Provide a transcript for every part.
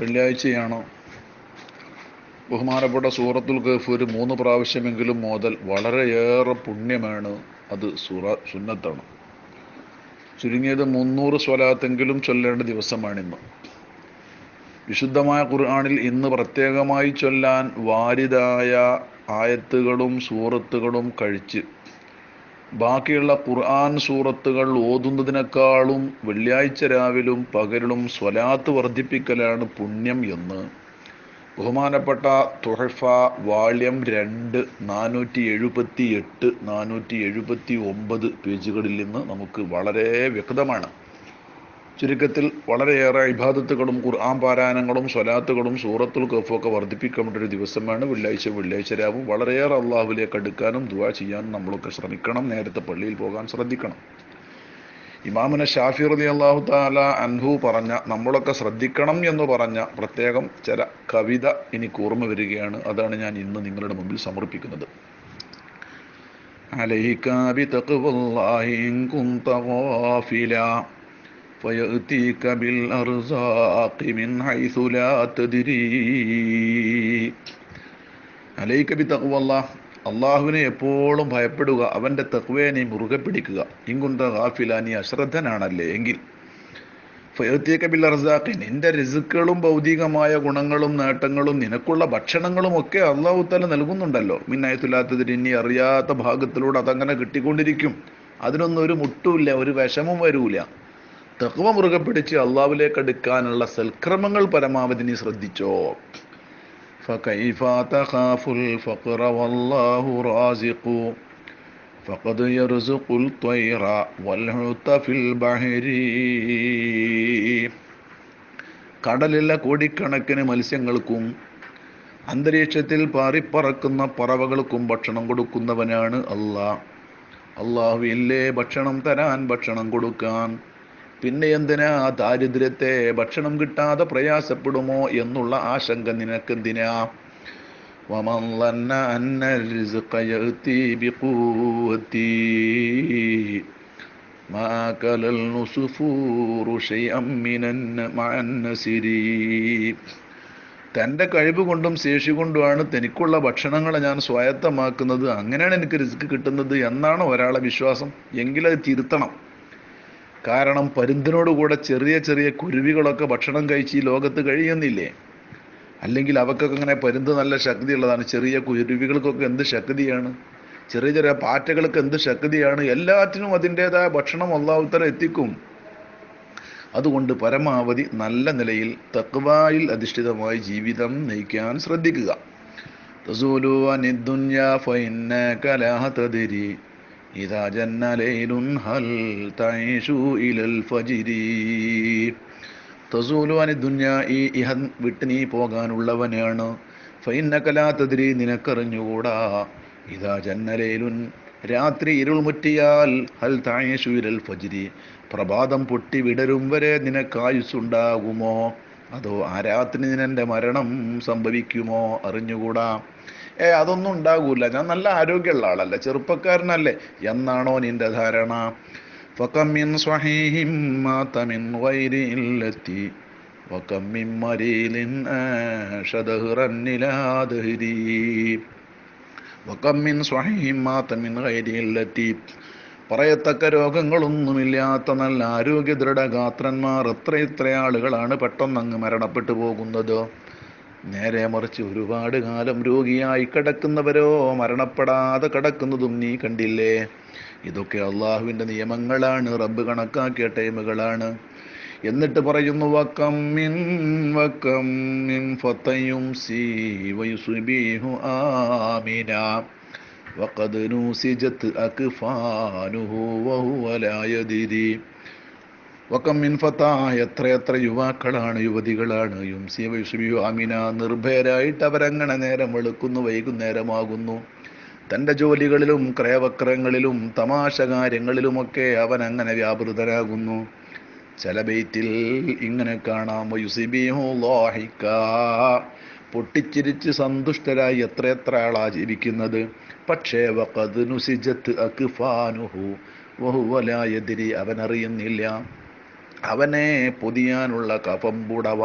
വെള്ളിയാഴ്ചയാണോ ബഹുമാനപ്പെട്ട സൂറത്തുൽ ഖഫ് ഒരു മൂന്ന് പ്രാവശ്യമെങ്കിലും മോതൽ വളരെയേറെ പുണ്യമാണ് അത് സൂറ സുന്നത്താണ്. ചുരുങ്ങിയത് മുന്നൂറ് സ്വലാത്തെങ്കിലും ചൊല്ലേണ്ട ദിവസമാണിന്ന്. വിശുദ്ധമായ ഖുർആാനിൽ ഇന്ന് പ്രത്യേകമായി ചൊല്ലാൻ വാരിതായ ആയത്തുകളും സൂറത്തുകളും കഴിച്ച് ബാക്കിയുള്ള ഖുർആൻ സൂറത്തുകൾ ഓതുന്നതിനേക്കാളും വെള്ളിയാഴ്ച രാവിലും പകലിലും സ്വലാത്ത് വർദ്ധിപ്പിക്കലാണ് പുണ്യം എന്ന്. ബഹുമാനപ്പെട്ട തുഹഫ വാള്യം രണ്ട് നാനൂറ്റി എഴുപത്തി എട്ട് നാനൂറ്റി എഴുപത്തി ഒമ്പത് പേജുകളിൽ നിന്ന് നമുക്ക് വളരെ വ്യക്തമാണ്. ചുരുക്കത്തിൽ വളരെയേറെ ഇബാദത്തുകളും ഖുർആൻ പാരായണങ്ങളും സ്വലാത്തുകളും സൂറത്തുൽ ഒക്കെ വർദ്ധിപ്പിക്കപ്പെട്ട ഒരു ദിവസമാണ് വെള്ളിയാഴ്ച. വെള്ളിയാഴ്ച രാവും വളരെയേറെ അള്ളാഹുലേക്ക് അടുക്കാനും ദുവാ ചെയ്യാനും നമ്മളൊക്കെ ശ്രമിക്കണം. നേരത്തെ പള്ളിയിൽ പോകാൻ ശ്രദ്ധിക്കണം. ഇമാമിന ഷാഫി റലി അള്ളാഹു താല അൻഹു പറഞ്ഞ നമ്മളൊക്കെ ശ്രദ്ധിക്കണം എന്ന് പറഞ്ഞ പ്രത്യേകം ചില കവിത ഇനി ഓർമ്മ വരികയാണ്. അതാണ് ഞാൻ ഇന്ന് നിങ്ങളുടെ മുമ്പിൽ സമർപ്പിക്കുന്നത്. അലൈക്കാബി തക്കുവല്ലാഹിൻ കുന്തവാഫില فيأتيك بالأرزاق من حيث لا تدري عليك بتقوى الله അള്ളാഹുവിനെ എപ്പോഴും ഭയപ്പെടുക അവൻ്റെ തക്വയെ നീ മുറുകെ പിടിക്കുക ഇങ്കുന്ത ഗാഫില നീ അശ്രദ്ധനാണല്ലേ എങ്കിൽ ഫയത്തിയക്കബിൽ അർസാഖി നിന്റെ റിസുക്കളും ഭൗതികമായ ഗുണങ്ങളും നേട്ടങ്ങളും നിനക്കുള്ള ഭക്ഷണങ്ങളും ഒക്കെ അള്ളാഹു തല നൽകുന്നുണ്ടല്ലോ മിന്നായത്തുലാത്തതിന് ഇനി അറിയാത്ത ഭാഗത്തിലൂടെ അതങ്ങനെ കിട്ടിക്കൊണ്ടിരിക്കും അതിനൊന്നും ഒരു മുട്ടുമില്ല ഒരു വിഷമം വരൂല തക്വ മുറുകെ പിടിച്ച് അള്ളാഹുവിലേക്ക് അടുക്കാനുള്ള സൽക്രമങ്ങൾ പരമാവധി നീ ശ്രദ്ധിച്ചോ فكيف تخاف الفقر والله رازق فقد يرزق الطير والحوت في البحر കടലിലെ കോടിക്കണക്കിന് മത്സ്യങ്ങൾക്കും അന്തരീക്ഷത്തിൽ പാറിപ്പറക്കുന്ന പറവകൾക്കും ഭക്ഷണം കൊടുക്കുന്നവനാണ് അള്ളാഹ് അള്ളാഹു ഇല്ലേ ഭക്ഷണം തരാൻ ഭക്ഷണം കൊടുക്കാൻ പിന്നെ എന്തിനാ ദാരിദ്ര്യത്തെ ഭക്ഷണം കിട്ടാതെ പ്രയാസപ്പെടുമോ എന്നുള്ള ആശങ്ക നിനക്കെന്തിനാ ومن ظن أن الرزق يأتي بقوتي ما أكل النسفور شيئا من مع النسر തൻ്റെ കഴിവ് കൊണ്ടും ശേഷി കൊണ്ടുമാണ് തനിക്കുള്ള ഭക്ഷണങ്ങളെ ഞാൻ സ്വായത്തമാക്കുന്നത് അങ്ങനെയാണ് എനിക്ക് റിസ്ക് കിട്ടുന്നത് എന്നാണ് ഒരാളെ വിശ്വാസം എങ്കിലത് തിരുത്തണം കാരണം പരുന്തിനോടുകൂടെ ചെറിയ ചെറിയ കുരുവികളൊക്കെ ഭക്ഷണം കഴിച്ച് ഈ ലോകത്ത് കഴിയുന്നില്ലേ? അല്ലെങ്കിൽ അവക്കൊക്കെ ഇങ്ങനെ പരുന്ത് നല്ല ശക്തിയുള്ളതാണ്. ചെറിയ കുരുവികൾക്കൊക്കെ എന്ത് ശക്തിയാണ്? ചെറിയ ചെറിയ പാറ്റകൾക്ക് എന്ത് ശക്തിയാണ്? എല്ലാറ്റിനും അതിന്റെതായ ഭക്ഷണം ഒന്നാവുത്തര എത്തിക്കും. അതുകൊണ്ട് പരമാവധി നല്ല നിലയിൽ തക്വായിൽ അധിഷ്ഠിതമായി ജീവിതം നയിക്കാൻ ശ്രദ്ധിക്കുക. തസൂലു അനിദ്ദുന്യ ഫൈന്നക കലാഹ തദ്രി. ഇതാ جن ليل ഹൽ تعيش إلى الفجر؟ തസൂലു അനി ദുന്യ ഈ ഇഹൻ വിട്ട് നീ പോകാനുള്ളവനാണ് ഫൈന്നകലാത്തതിരി നിനക്കറിഞ്ഞുകൂടാ ഇതാ ജന്നലേലുൻ രാത്രി ഇരുൾ മുറ്റിയാൽ ഹൽ തായേഷു ഇലൽ ഫജിരി. പ്രഭാതം പൊട്ടി വിടരും വരെ നിനക്കായുസ്സുണ്ടാകുമോ? അതോ ആ രാത്രി നിന്റെ മരണം സംഭവിക്കുമോ? അറിഞ്ഞുകൂടാ. ഏ അതൊന്നും ഉണ്ടാകൂല. ഞാൻ നല്ല ആരോഗ്യമുള്ള ആളല്ലേ. ചെറുപ്പക്കാരനല്ലേ. എന്നാണോ നിന്റെ ധാരണ? മരീലിൻ പറയത്തക്ക രോഗങ്ങളൊന്നുമില്ലാത്ത നല്ല ആരോഗ്യ ദൃഢഗാത്രന്മാർ എത്ര എത്ര ആളുകളാണ് പെട്ടെന്നങ്ങ് മരണപ്പെട്ടു പോകുന്നത്? നേരെ മറിച്ച് ഒരുപാട് കാലം രോഗിയായി കിടക്കുന്നവരോ മരണപ്പെടാതെ കിടക്കുന്നതും നീ കണ്ടില്ലേ? ഇതൊക്കെ അള്ളാഹുവിന്റെ നിയമങ്ങളാണ് റബ്ബ് കണക്കാക്കിയ ടൈമുകളാണ്. എന്നിട്ട് പറയുന്നു വക്കം മിൻ വക്കം മിൻ വഖദ് നൂസിജത്ത് അക്ഫാനുഹു വഹുവ ലാ വക്കം മിൻ എത്ര എത്രയെത്ര യുവാക്കളാണ് യുവതികളാണ്. യുംസി വൈഷുബിയു അമിന നിർഭയരായിട്ട് അവരങ്ങനെ നേരം വെളുക്കുന്നു വൈകുന്നേരമാകുന്നു. തന്റെ ജോലികളിലും ക്രയവക്രങ്ങളിലും തമാശ കാര്യങ്ങളിലുമൊക്കെ അവൻ അങ്ങനെ വ്യാപൃതരാകുന്നു. ചില ബെയ്റ്റിൽ ഇങ്ങനെ കാണാം പൊട്ടിച്ചിരിച്ച് സന്തുഷ്ടരായി എത്രയെത്ര ആളാ ജീവിക്കുന്നത്. പക്ഷേ വഖദ് നുസിജത്ത് അക്ഫാനുഹു വഹുവലായതിരി അവനറിയുന്നില്ല. അവനെ പൊതിയാനുള്ള കഫംപുടവ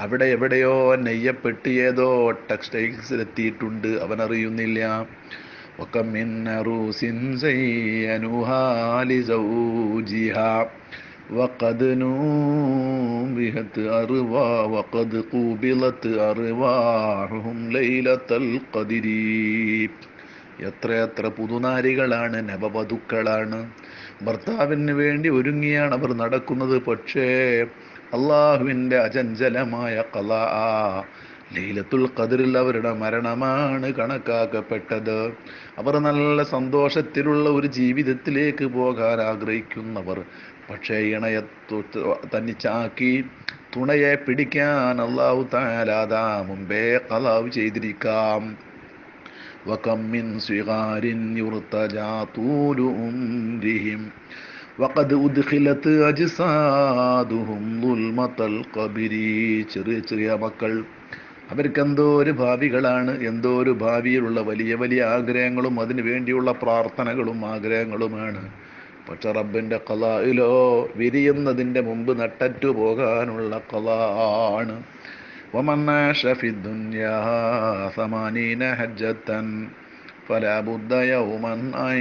അവിടെ എവിടെയോ നെയ്യപ്പെട്ട് ഏതോ ടെക്സ്റ്റൈൽസിലെത്തിയിട്ടുണ്ട് അവനറിയുന്നില്ല وكم من عروس زينوها لزوجها وقد نوبهت أروا وقد قوبلت أرواحهم ليلة القدر എത്രയെത്ര പുതുനാരികളാണ് നവവധുക്കളാണ് ഭർത്താവിന് വേണ്ടി ഒരുങ്ങിയാണ് അവർ നടക്കുന്നത്. പക്ഷേ അള്ളാഹുവിന്റെ അചഞ്ചലമായ കല ആ ലൈലത്തുൽ ഖദറിൽ അവരുടെ മരണമാണ് കണക്കാക്കപ്പെട്ടത്. അവർ നല്ല സന്തോഷത്തിലുള്ള ഒരു ജീവിതത്തിലേക്ക് പോകാൻ ആഗ്രഹിക്കുന്നവർ പക്ഷേ ഇണയെ തന്നിച്ചാക്കി തുണയെ പിടിക്കാൻ അള്ളാഹു താലാതാ മുമ്പേ കലാവ് ചെയ്തിരിക്കാം. وكم من صغار يرتجى طول عمرهم وقد أدخلت أجسادهم ظلمة القبر ചെറിയ ചെറിയ മക്കൾ അവർക്ക് എന്തോ ഒരു ഭാവികളാണ് എന്തോ ഒരു ഭാവിയിലുള്ള വലിയ വലിയ ആഗ്രഹങ്ങളും അതിനു വേണ്ടിയുള്ള പ്രാർത്ഥനകളും ആഗ്രഹങ്ങളുമാണ് പക്ഷെ റബ്ബിൻ്റെ കലായിലോ വിരിയുന്നതിൻ്റെ മുമ്പ് നട്ടറ്റു പോകാനുള്ള കല ആണ് ومن عاش في الدنيا ثمانين حجة فلا بد يوما أن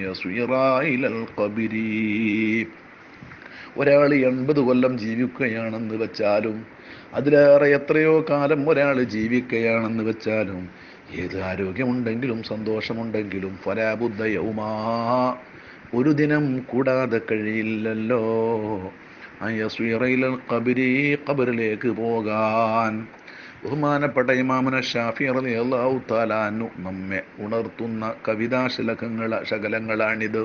يصير إلى القبر ഒരാൾ എൺപത് കൊല്ലം ജീവിക്കുകയാണെന്ന് വെച്ചാലും അതിലേറെ എത്രയോ കാലം ഒരാൾ ജീവിക്കുകയാണെന്ന് വെച്ചാലും ഏത് ആരോഗ്യമുണ്ടെങ്കിലും സന്തോഷമുണ്ടെങ്കിലും ഫലാബുദ്ധയവുമാ ഒരു ദിനം കൂടാതെ കഴിയില്ലല്ലോ അയ്യസ്വീറയിലെ കബരി പോകാൻ. ബഹുമാനപ്പെട്ട ഇമാമന ഷാഫി അറലി അള്ളാഹു താലാനു നമ്മെ ഉണർത്തുന്ന കവിതാശലകങ്ങൾ ശകലങ്ങളാണിത്.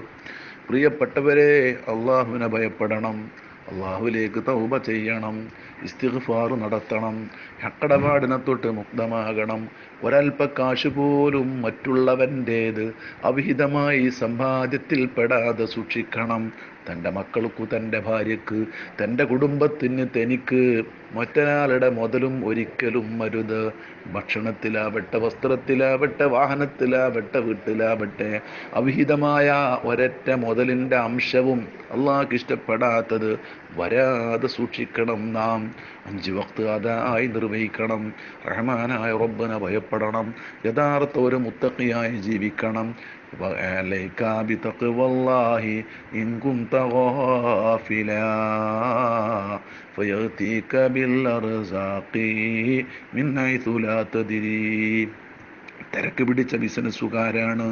പ്രിയപ്പെട്ടവരെ അള്ളാഹുവിനെ ഭയപ്പെടണം. അള്ളാഹുലേക്ക് തൗബ ചെയ്യണം. ഇസ്തിഗ്ഫാർ നടത്തണം. ഹക്കടപാടിനെ തൊട്ട് മുക്തമാകണം. ഒരൽപ്പ കാശ് പോലും മറ്റുള്ളവന്റേത് അവിഹിതമായി സമ്പാദ്യത്തിൽ പെടാതെ സൂക്ഷിക്കണം. തന്റെ മക്കൾക്കു തന്റെ ഭാര്യക്ക് തന്റെ കുടുംബത്തിന് തനിക്ക് മറ്റൊരാളുടെ മുതലും ഒരിക്കലും അരുത് ഭക്ഷണത്തിലാവട്ടെ വസ്ത്രത്തിലാവട്ടെ വാഹനത്തിലാവട്ടെ വീട്ടിലാവട്ടെ അവിഹിതമായ ഒരറ്റ മുതലിന്റെ അംശവും അള്ളാഹ്ക്ക് ഇഷ്ടപ്പെടാത്തത് വരാതെ സൂക്ഷിക്കണം നാം. അഞ്ച് വക്ത് അതായി നിർവഹിക്കണം. റഹ്മാനായ റബ്ബനെ ഭയപ്പെടണം. യഥാർത്ഥ ഒരു മുത്തക്കിയായി ജീവിക്കണം. وعليك بتقوى الله إن كنت غافلا فيأتيك بالأرزاق من حيث لا تدري തിരക്ക് പിടിച്ച ബിസിനസ്സുകാരാണ്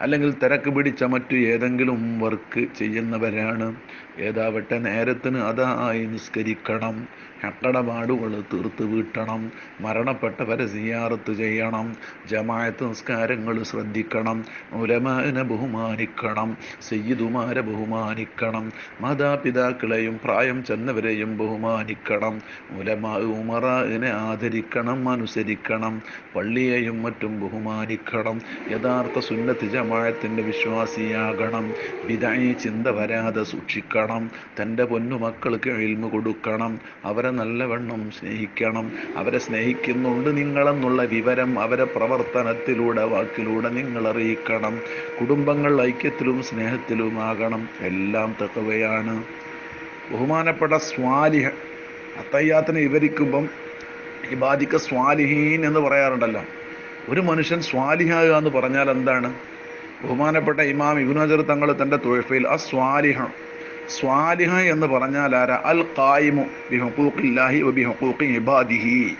അല്ലെങ്കിൽ തിരക്ക് പിടിച്ച മറ്റു ഏതെങ്കിലും വർക്ക് ചെയ്യുന്നവരാണ്. ഏതാവട്ടെ നേരത്തിന് അതായി നിസ്കരിക്കണം. ഹക്കടപാടുകൾ തീർത്ത് വീട്ടണം. മരണപ്പെട്ടവരെ സിയാറത്ത് ചെയ്യണം. ജമായത്ത് നിസ്കാരങ്ങൾ ശ്രദ്ധിക്കണം. ഉലമാനെ ബഹുമാനിക്കണം. സയ്യിദുമാരെ ബഹുമാനിക്കണം. മാതാപിതാക്കളെയും പ്രായം ചെന്നവരെയും ബഹുമാനിക്കണം. ഉലമാ ഉമറാനെ ആദരിക്കണം അനുസരിക്കണം. പള്ളിയെയും മറ്റും ബഹുമാനിക്കണം. യഥാർത്ഥ സുന്നത്ത് ജമായത്തിന്റെ വിശ്വാസിയാകണം. വിതായി ചിന്ത വരാതെ സൂക്ഷിക്കണം. തന്റെ പൊന്നുമക്കൾക്ക് എൽമ കൊടുക്കണം. അവരെ നല്ലവണ്ണം സ്നേഹിക്കണം. അവരെ സ്നേഹിക്കുന്നുണ്ട് നിങ്ങളെന്നുള്ള വിവരം അവരെ പ്രവർത്തനത്തിലൂടെ വാക്കിലൂടെ നിങ്ങൾ അറിയിക്കണം. കുടുംബങ്ങൾ ഐക്യത്തിലും സ്നേഹത്തിലുമാകണം. എല്ലാം തക്കവയാണ്. ബഹുമാനപ്പെട്ട സ്വാലിഹ അത്തയ്യാത്തിനെ വിവരിക്കുമ്പം ഈ ബാധിക്ക സ്വാലിഹീൻ എന്ന് പറയാറുണ്ടല്ലോ. ഒരു മനുഷ്യൻ സ്വാലിഹാകുക എന്ന് പറഞ്ഞാൽ എന്താണ്? ബഹുമാനപ്പെട്ട ഇമാം ഇബുനജർ തങ്ങൾ തന്റെ തൊഴിഫയിൽ അ സ്വാലിഹ സ്വാലിഹ എന്ന് പറഞ്ഞാൽ ആരാ? അൽ കായിമു ബി ഹുഖൂഖില്ലാഹി വ ബി ഹുഖൂഖി ഇബാദിഹി.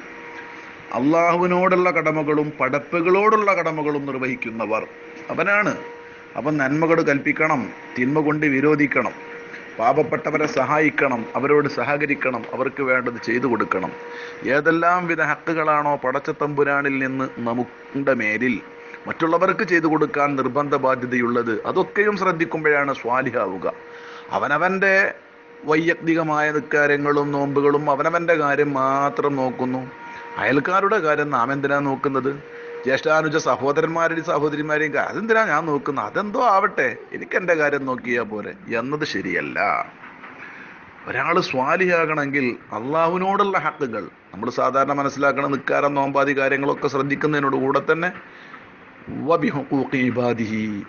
അള്ളാഹുവിനോടുള്ള കടമകളും പടപ്പുകളോടുള്ള കടമകളും നിർവഹിക്കുന്നവർ അവനാണ്. അവൻ നന്മകൾ കൽപ്പിക്കണം തിന്മ കൊണ്ട് വിരോധിക്കണം പാപപ്പെട്ടവരെ സഹായിക്കണം അവരോട് സഹകരിക്കണം അവർക്ക് വേണ്ടത് ചെയ്തു കൊടുക്കണം. ഏതെല്ലാം വിധ ഹക്കുകളാണോ പടച്ചത്തമ്പുരാനിൽ നിന്ന് നമ്മുടെ മേലിൽ? മറ്റുള്ളവർക്ക് ചെയ്തു കൊടുക്കാൻ നിർബന്ധ ബാധ്യതയുള്ളത് അതൊക്കെയും ശ്രദ്ധിക്കുമ്പോഴാണ് സ്വാലിഹാവുക. അവനവന്റെ വൈയക്തികമായ കാര്യങ്ങളും നോമ്പുകളും അവനവന്റെ കാര്യം മാത്രം നോക്കുന്നു. അയൽക്കാരുടെ കാര്യം നാം എന്തിനാ നോക്കുന്നത്? ജ്യേഷ്ഠാനുജ സഹോദരന്മാരുടെയും സഹോദരിമാരെയും അതെന്തിനാ ഞാൻ നോക്കുന്നത്? അതെന്തോ ആവട്ടെ എനിക്ക് എന്റെ കാര്യം നോക്കിയാൽ പോരെ. എന്നത് ശരിയല്ല. ഒരാൾ സ്വാലിയാകണമെങ്കിൽ അള്ളാഹുവിനോടുള്ള ഹക്കുകൾ നമ്മൾ സാധാരണ മനസ്സിലാക്കണം നിൽക്കാരം നോമ്പാതി കാര്യങ്ങളൊക്കെ ശ്രദ്ധിക്കുന്നതിനോട് കൂടെ തന്നെ വബിഹുഖൂഖി ഇബാദിഹി.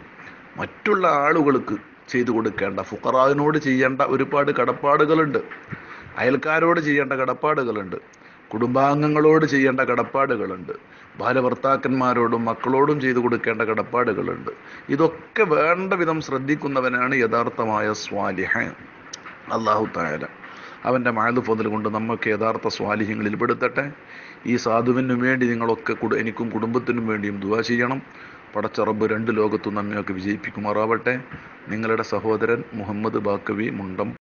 മറ്റുള്ള ആളുകൾക്ക് ചെയ്തു കൊടുക്കേണ്ട ഫുക്കറാവിനോട് ചെയ്യേണ്ട ഒരുപാട് കടപ്പാടുകളുണ്ട്. അയൽക്കാരോട് ചെയ്യേണ്ട കടപ്പാടുകളുണ്ട്. കുടുംബാംഗങ്ങളോട് ചെയ്യേണ്ട കടപ്പാടുകളുണ്ട്. ബാലഭർത്താക്കന്മാരോടും മക്കളോടും ചെയ്തു കൊടുക്കേണ്ട കടപ്പാടുകളുണ്ട്. ഇതൊക്കെ വേണ്ട വിധം ശ്രദ്ധിക്കുന്നവനാണ് യഥാർത്ഥമായ സ്വാലിഹ. അള്ളാഹു തായാല അവന്റെ മായതു ഫതിൽ കൊണ്ട് നമുക്ക് യഥാർത്ഥ സ്വാലിഹ്യങ്ങളിൽ പെടുത്തട്ടെ. ഈ സാധുവിനും വേണ്ടി നിങ്ങളൊക്കെ എനിക്കും കുടുംബത്തിനും വേണ്ടിയും ദുവാ ചെയ്യണം. പടച്ച റബ്ബ് രണ്ട് ലോകത്തും നമ്മയൊക്കെ വിജയിപ്പിക്കുമാറാവട്ടെ. നിങ്ങളുടെ സഹോദരൻ മുഹമ്മദ് ബാക്കവി മുണ്ടം.